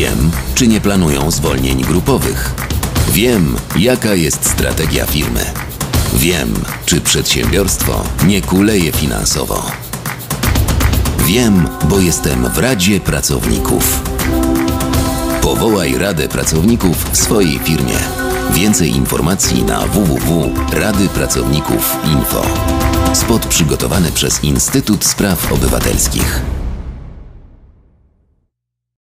Wiem, czy nie planują zwolnień grupowych. Wiem, jaka jest strategia firmy. Wiem, czy przedsiębiorstwo nie kuleje finansowo. Wiem, bo jestem w Radzie Pracowników. Powołaj Radę Pracowników w swojej firmie. Więcej informacji na www.radypracowników.info. Spot przygotowany przez Instytut Spraw Obywatelskich.